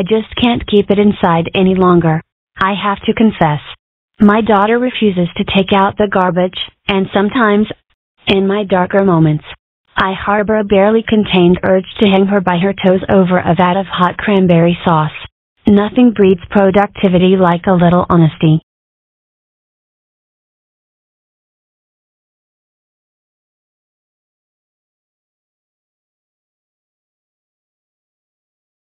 I just can't keep it inside any longer. I have to confess. My daughter refuses to take out the garbage, and sometimes, in my darker moments, I harbor a barely contained urge to hang her by her toes over a vat of hot cranberry sauce. Nothing breeds productivity like a little honesty.